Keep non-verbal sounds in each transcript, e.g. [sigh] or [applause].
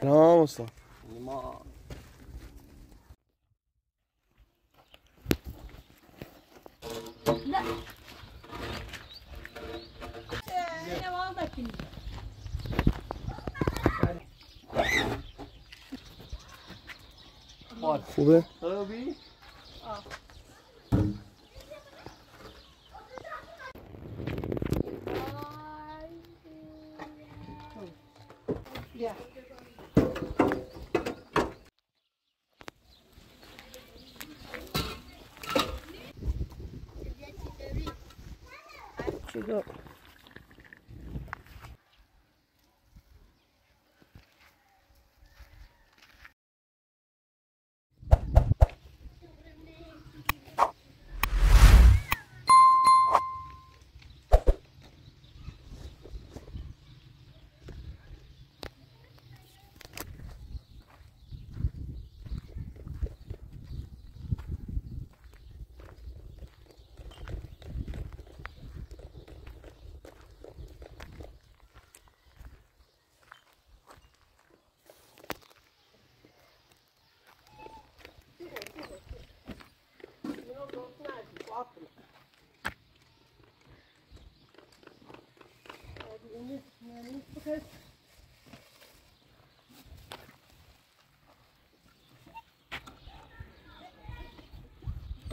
سلام استاد ما خوبه خوبی؟ up. rótulo. É bonito, não é bonito porque...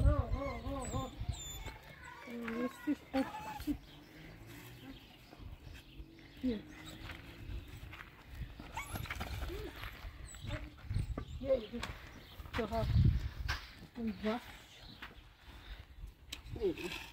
Não, não, aqui. Aqui. Eu Ooh.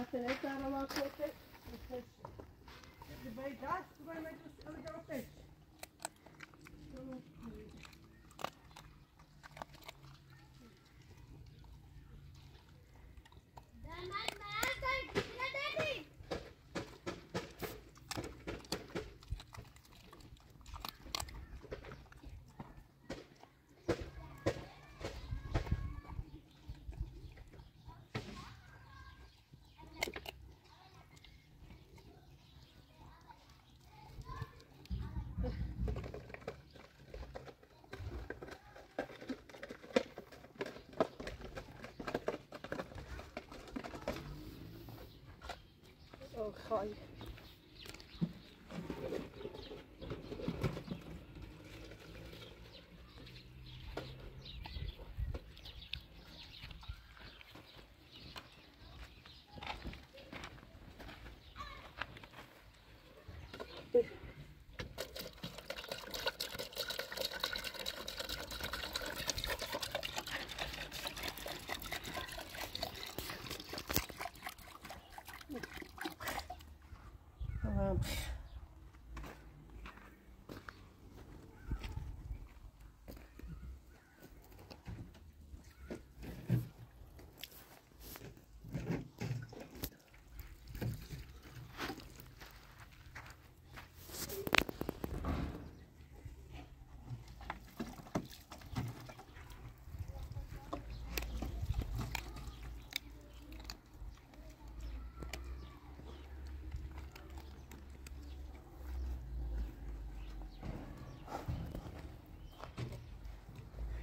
I said, they thought I was so thick. Debate, that's the way I just Oh, Shanghai.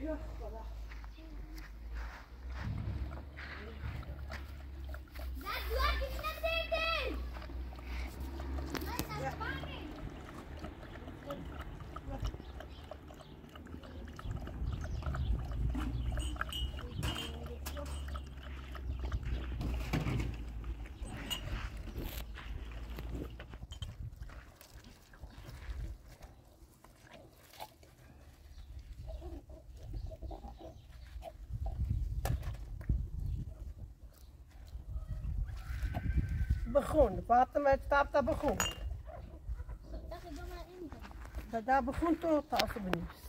是好的。بخون. فاطمة تابتا بخون. بدا بخون تعطى بنفس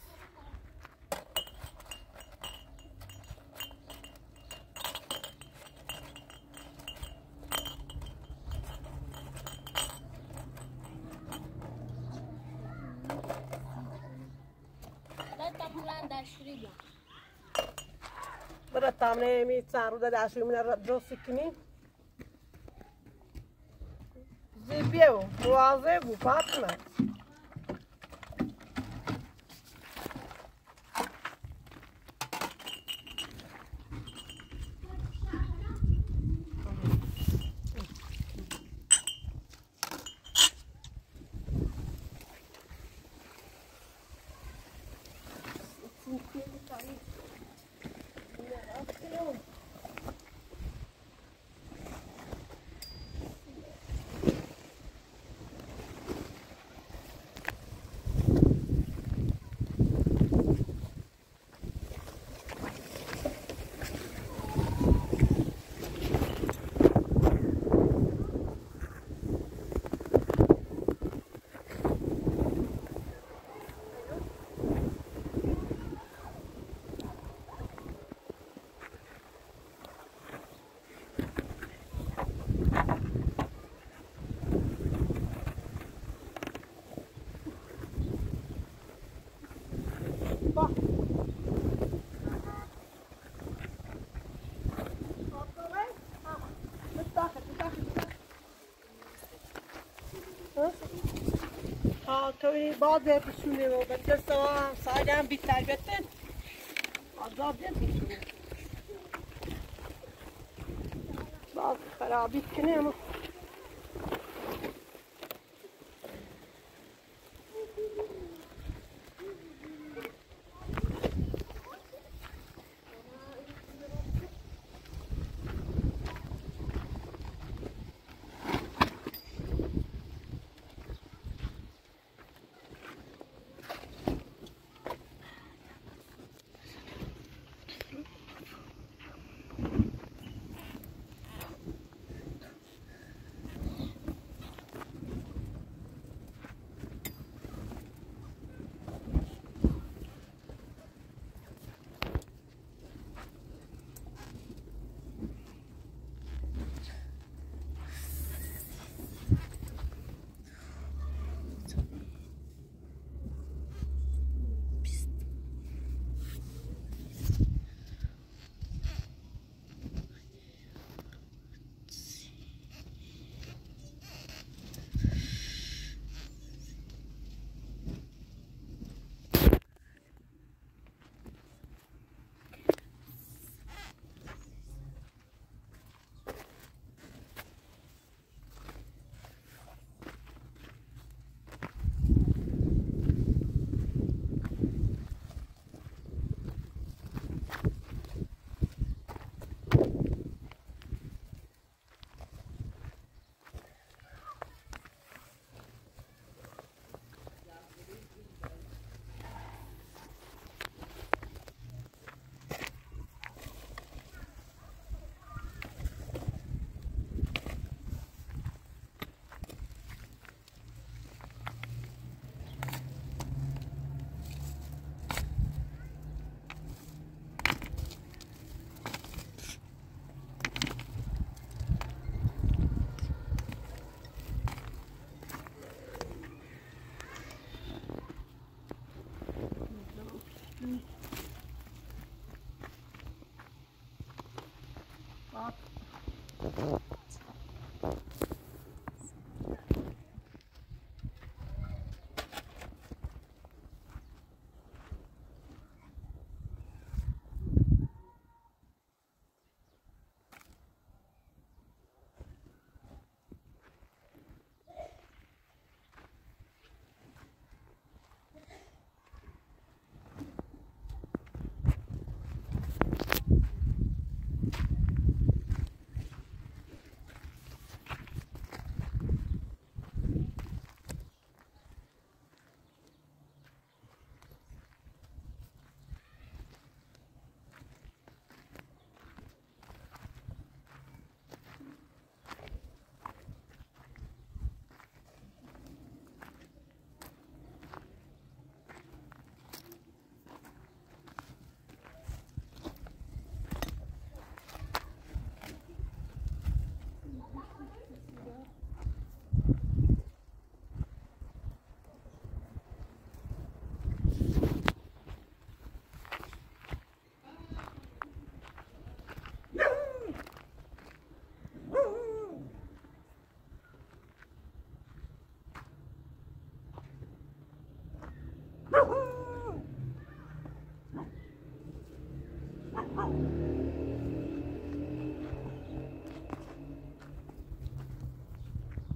برا طعمنا يمي تعرض العشرين من الرد جو سكنين pieu, boaze, bu patla. توی بعد بشونه و بچه سوا ساعت هم بی تربیتن آزاد بشونه بعد خرابی کنه Thank you.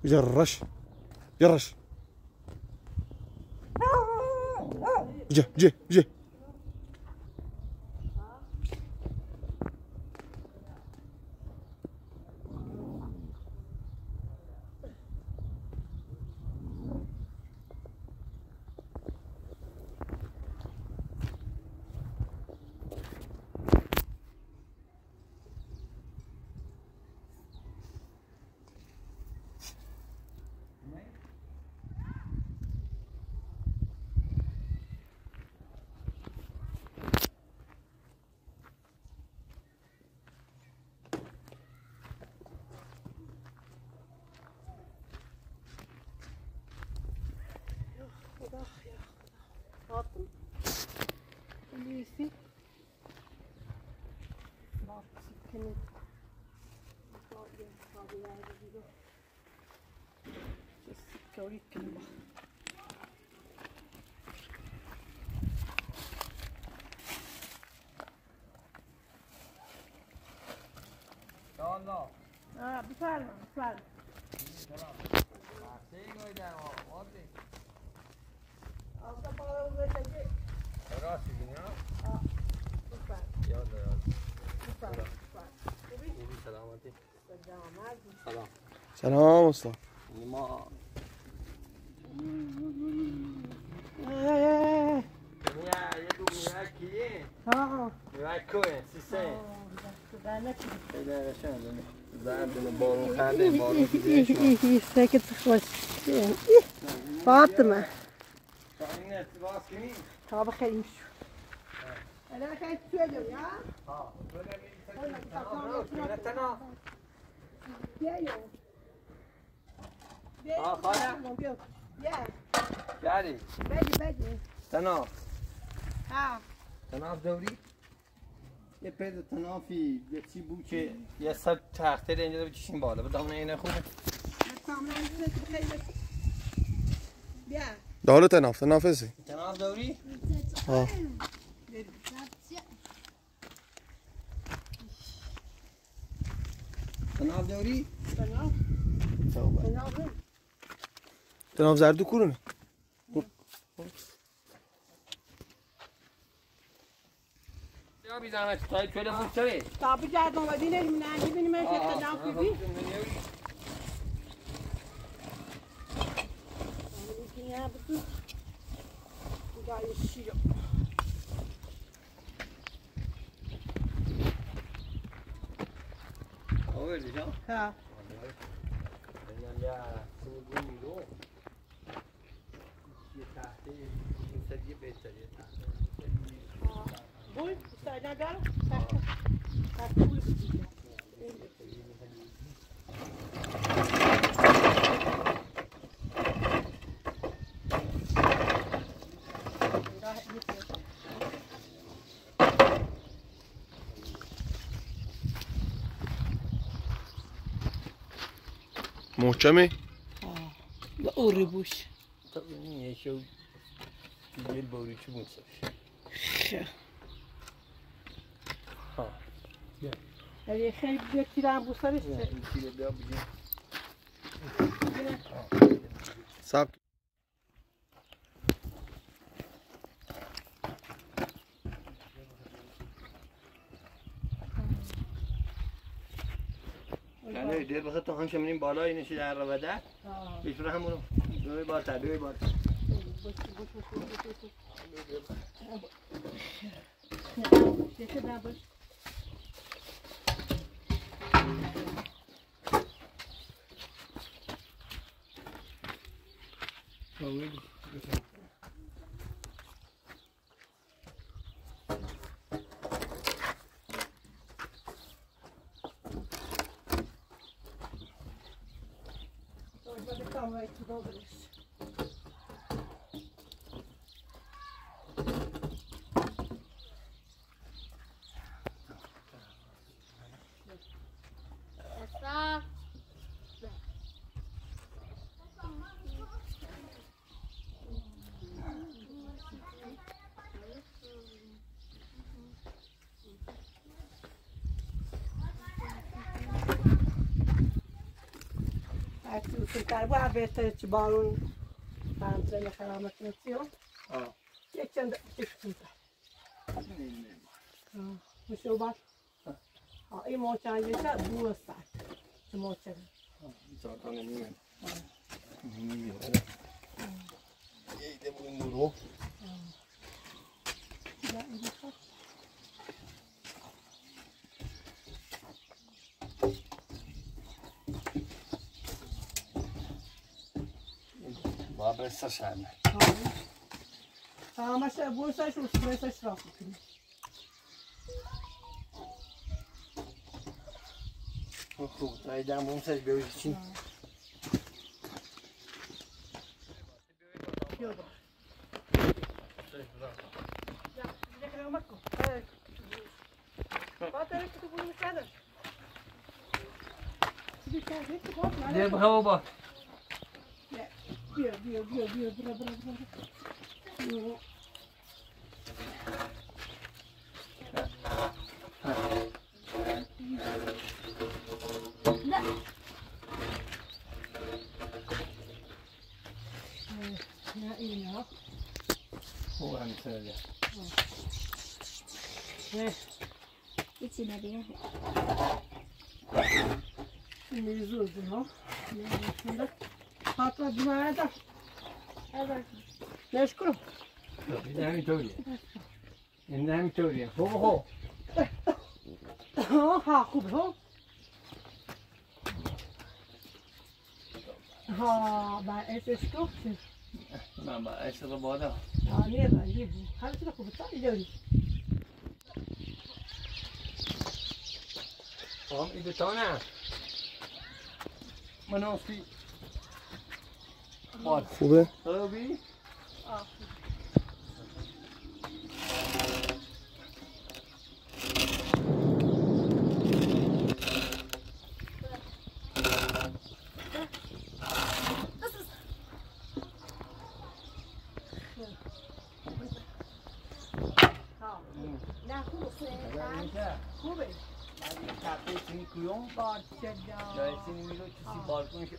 جرش. جرش. جه جه جه. اه ابو سالم، سلام. سلام. ماشي وداه، اوكي. اهو طالع ونتج. الراسي جنى؟ اه. طب يلا. طب طب. دي ميت سلامات. سلام يا مازن. سلام. سلام يا استاذ. تمام. يا يا يا يا. جنى يا دوب رجيه. اه. معاك كويس سي سي. ولا انا كنت انا داش انا زهر بالبالخله بالو ايوه في ثكنه صح ولا كده فاطمه ثانيه بس مين طب خلي مش انا خلي شويه يا ها ها انا انا انا انا تعال ياو يا يا دي يا دي بدي استنى ها تناف دوري یه پید تنافی یه چی بود که یه سب تخته اینجا بکشیم بالا. بدون اینه خوبه. بیا. داره تناف تنافسی. تناف دوری؟ ها تناف دوری؟ تناف. تناف. تناف زردو کورونه. bir zahmet. Tabii şöyle fırça ver. Tabi geldim ve dinlerim lan gibi ne meşette can kubi. Ya bu bu da yaşıyor. O öyle ya. Ha. Ben ya sıvı milo. Yeter. İnsan gibi yeter yeter. Bolj, staj na garu. Tako, tako ulipite. Muhkemi? Doğru bu iş. Tabii niye şu bir bölücü mutsaş. اگه خیلی بیاد تیر هم بوسترش سب نه دیر بخواد تو همشه منیم بالا اینشی در رو بده بیشتر همونو دوی بار تا دوی بار Thank you. Oh, really? Bu carboabeto de balão para entrar naquela manutenção. E aqui anda aqui escuta. O seu bar. E monte a gente duas partes. E monte a gente. Só tá nem mesmo. E aí, demorou. Já, já. presta sempre. Ah, ma se vuoi stai sul sole, stai troppo qui. Oh, dai, dammi un serbio. Ja, heb een makkel. Wat is het voor een kader? Ja, ik heb. Bura bura bura bura bura bura. Now enough. Oh, I'm sorry. Evet. İçine bir. Şimdi yüzü uzun o. Şimdi patla binaya da Evet. Meşgulüm. این همینطوریه این همینطوریه خوب خوب Ha خوبه ها ها SS yok ki. من با بالا Ya niye ben iyi bu? Her türlü خوبه تا ileri. هم ایده تا نه خوبه؟ خوبی آخ دادا دادا خلاص نه دادا خوبه. خوبه عالیه ترفند گون پارک شد جا داخل می‌دوش پارکونه که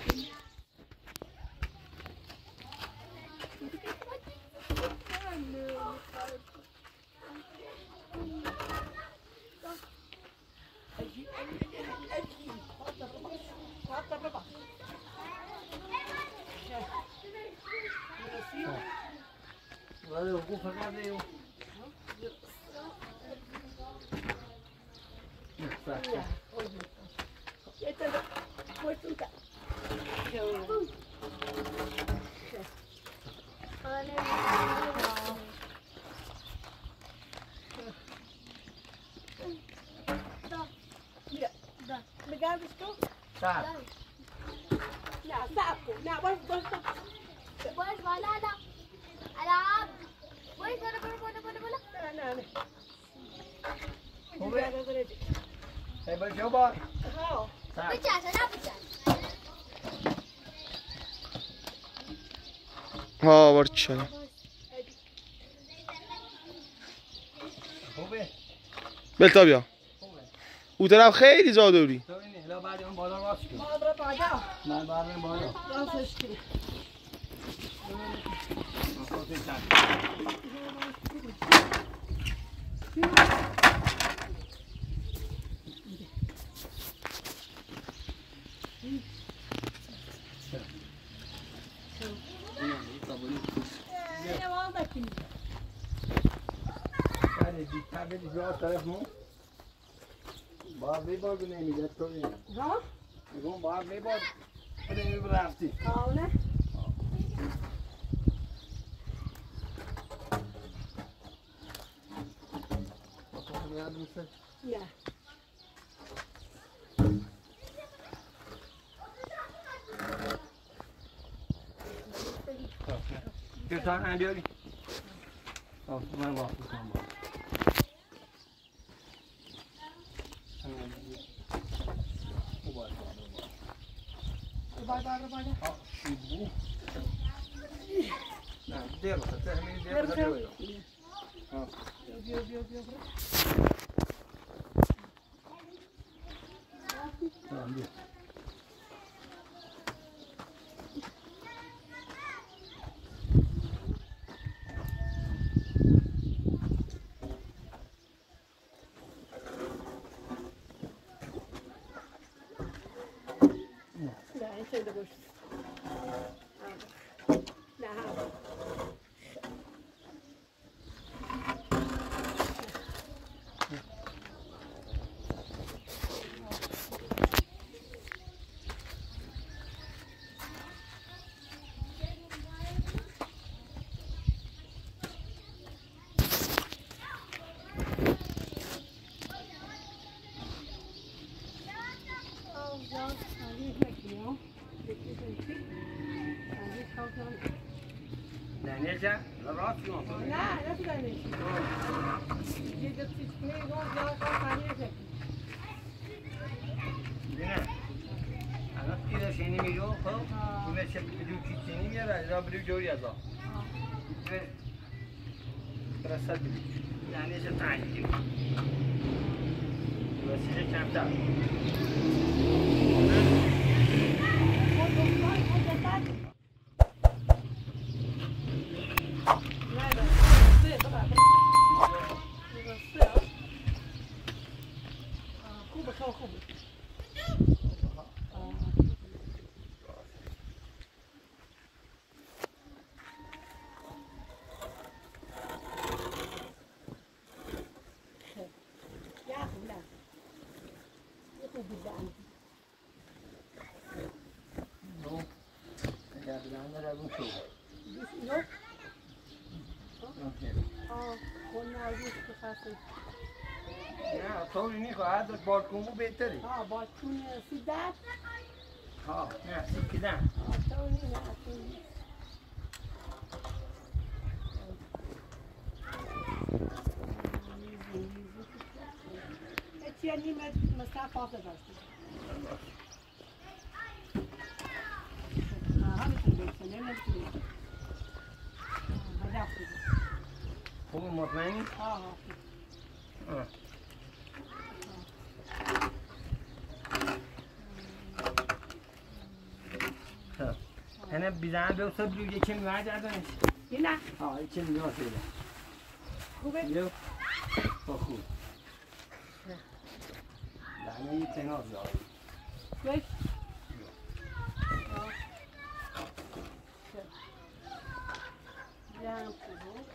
Olha, vou pagar eu. Obrigado, estou. Tá. Barçala. خوبه؟ بلتا بیا. او طرف خیلی جا دوری. dikkat edin şu alt taraf mı? Bağır bey bağır güneye millet koyuyor. Ha? Yok bağır bey bağır. Güneye bıraktı. abriu, abriu, abriu. نجا راست کن نه، dat Não? Não quero. Ah, quando nós vimos que faça isso. Estou unindo a água, bota com o betari. Ah, bota com a cidade. Ah, é assim que dá. Ah, estou unindo a água. Tia Nima, mas não a falta de بیزار دوست داری یه چی میاد چندی؟ یه نه. آه یه چی میاد خوبه. دو دو. با خوب. داری یه تن ها میاد. بی؟ آه. دو دو.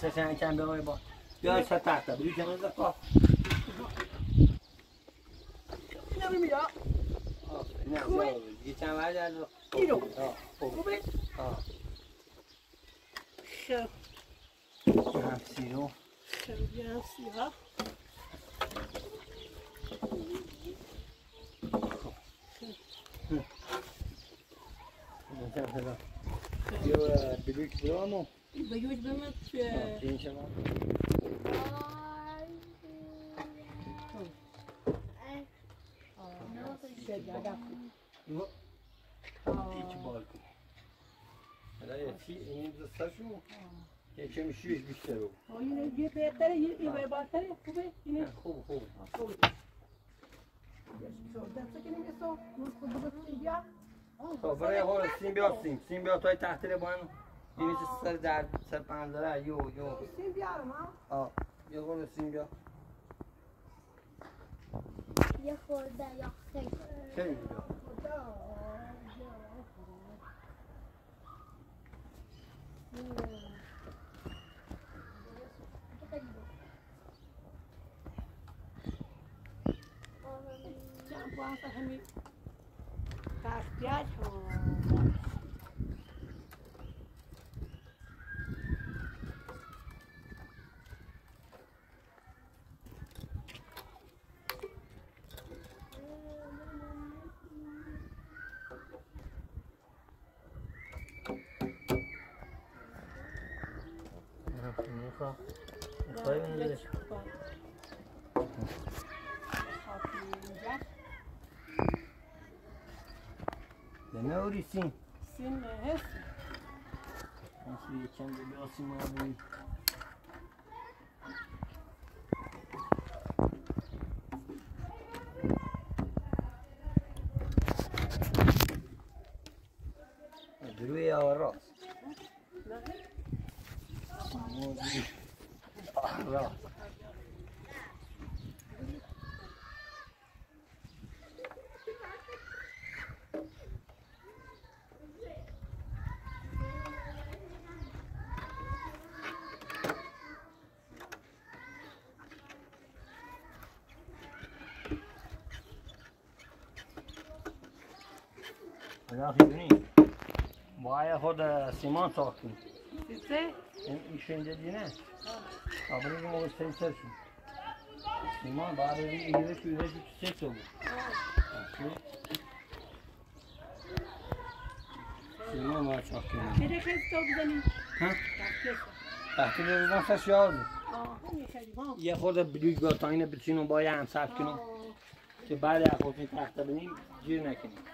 visszaszállni bajba. Jaj, hát átadni, ugyanaz a kap. Nem, mi a? Nem, jó, gitán vágyázó. Író. Kubi? Sem. Nem szíró. Sem, ugyanaz szíva. Jó, bibik, jó, no? Boiús bem No. Hiç balkon. Ai, ki indi saçı mı? Geçemiş Ai, güçler o. O yine bir Ai, yine bahtere kuvvet yine. Kuvvet Ai, Só vai agora, simbiote, assim. simbiote aí tá, telefone. دسته که سر در سر پنجره یو یو سیم بیارم ها آه. یه قول سیم بیا. یه خورده یا خیلی. خیلی بیا. چند با Cody sim. Sim, é esse? Vamos ver, a um bebê assim, mano. ساختیم خیلی خود سیمان ساختیم سیسته؟ این شنجه دی نه قبری دیم اوز سیسر سیمان با های دیم این هیوه شو چه چه بود سیمان با های چاکیم که دکه بزنیم؟ ها؟ دکه ایسا بزنیم یه خود بلوگ با تاین بسینو با یه هم سفت کنو که بعد خود می تخته بینیم جیر نکنیم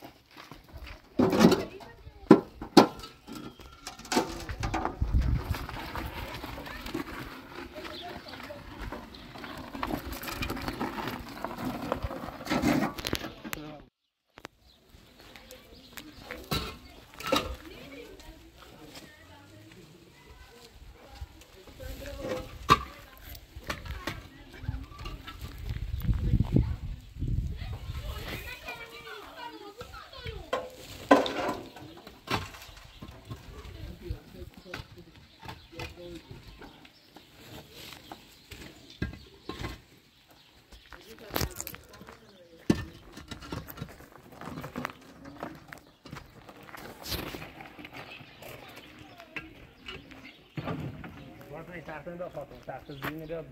فاطمه بیا Guarda i tarte da foto, tarte zine da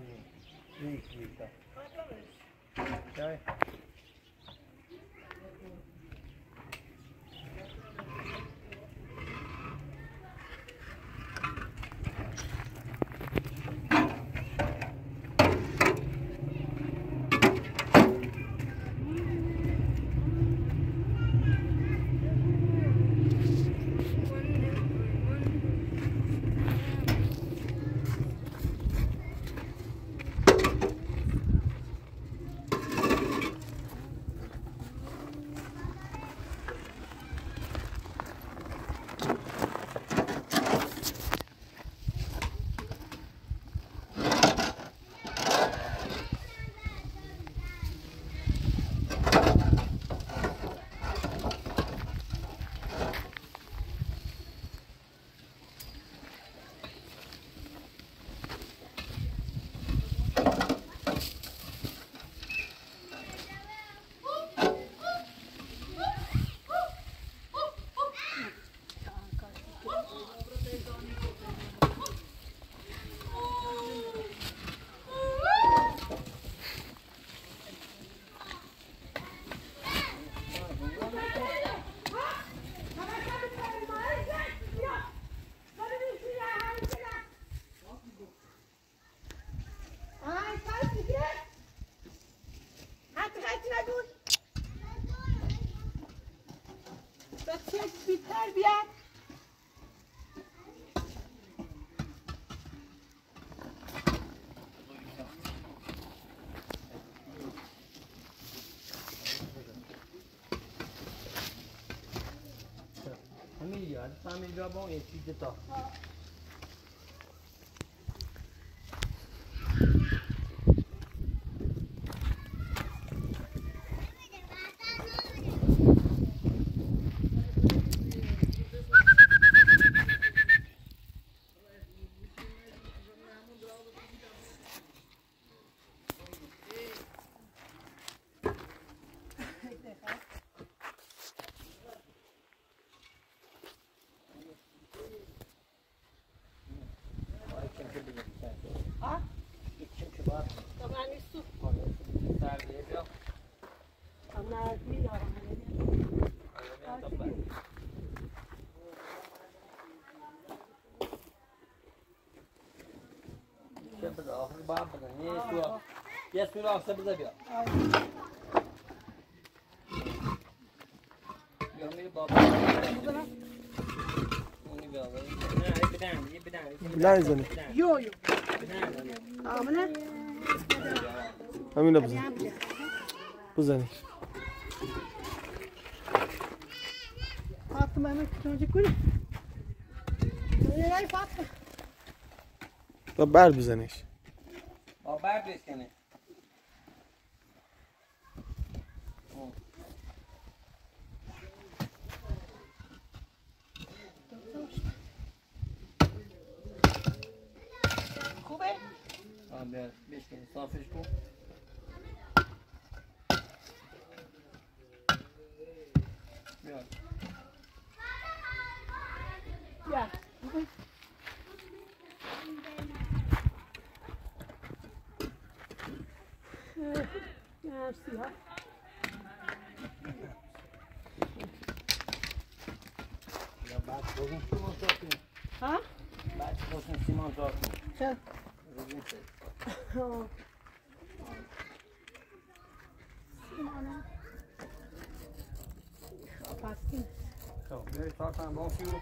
Parmi le jambon, il y a une. بده آخری باید بدن یه سوراخ یه سوراخ سه بده بیا بیا میری بابا بدن نزنی یو یو آمنه همینو بزن بزنی فاطمه من کجا کنی نه فاطمه تا بر بزنیش Yeah. Yeah. Okay. Uh, yeah. Já bate todos em cima do toque. Hã? Bate todos em cima do toque. Tchau. [laughs] very top time ball fuel.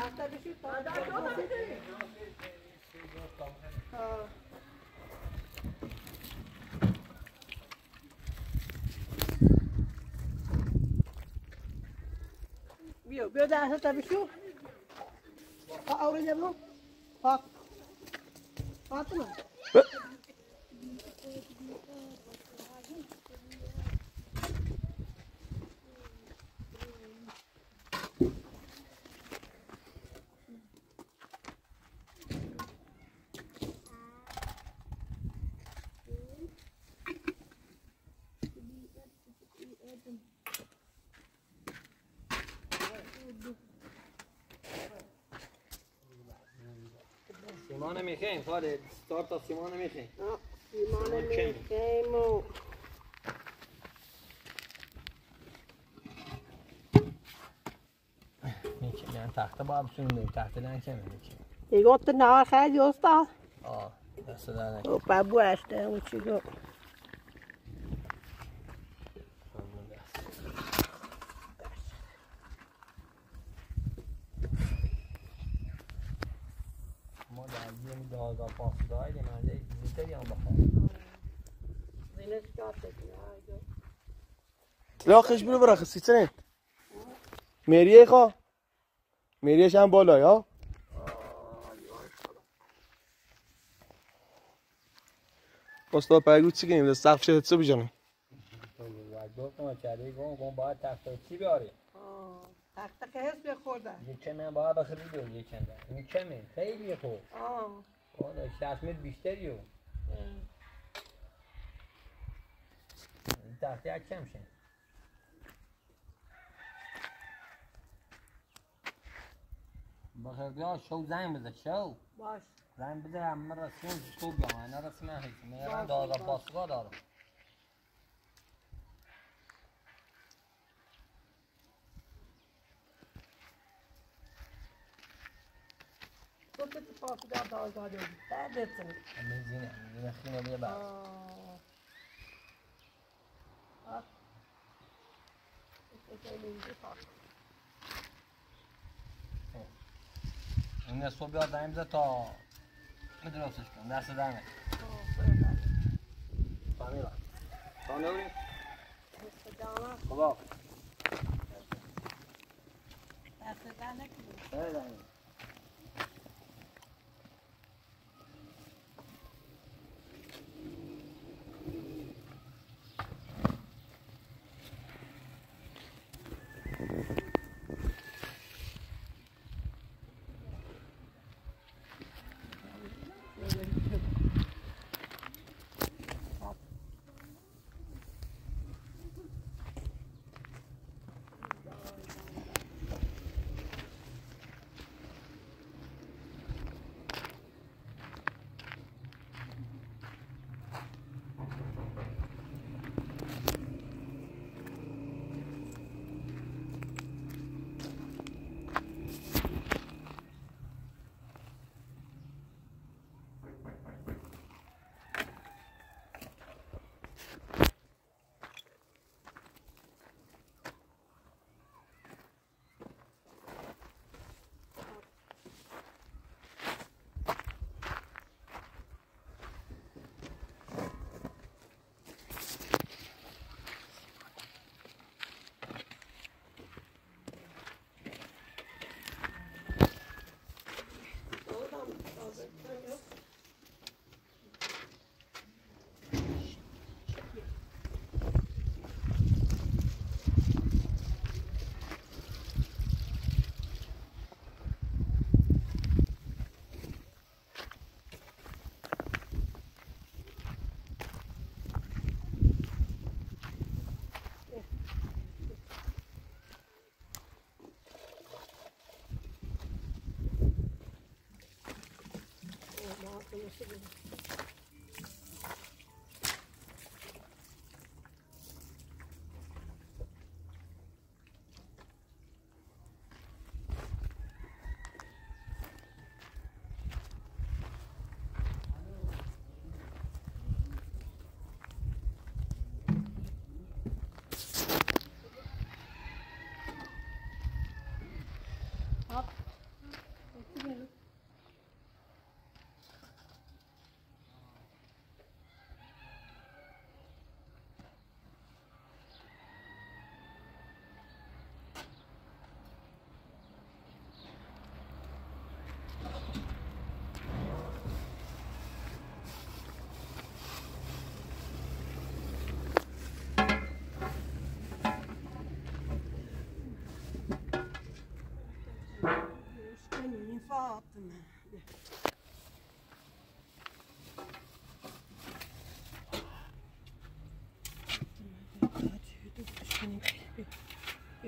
Hasta bir بيودا عسلتا بشو أوري جابو فاطمة. فاطمة. سیمان میخیم خاله چهار تا سیمان میخیم Ja, Simone Okej. Mikheim och... می‌کنیم یعنی تخته با بسونیم تخته لنکه می‌کنیم Det går inte när jag just då. آه دست در نکنیم Och bara börste och tjugo. ما دازا پاسدا هایدیم انده زیتری هم بخواه Minnes gatan. Ja, تلاقش برو برا خسی مریه خواه مریهش هم بالا یا باستا پرگو چی کنیم؟ سقف شده چه بجانم گفتم گم گم باید تخته چی blir korda. یه کمه باید بخرید و یه کمه این کمه خیلی خوب. Ja. والا 60 متر بیشتری و. این تخته یک کم شد بخیر بیا شو زنگ بزن شو. Baş. زنگ بزن همه رسیم تو بیا من رسیم هیچ میرم دادا پاسگاه دارم. خودت اتفاقی خیلی بعد. خب. اینه صبح یاد دنیم تا میدرسش کن دست دنیم تانیلا تانیلا خدا. دست دنیم Mau 是这个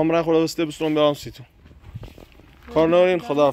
همراه خدا بسته بسرون به آمسیتون کار نورین خدا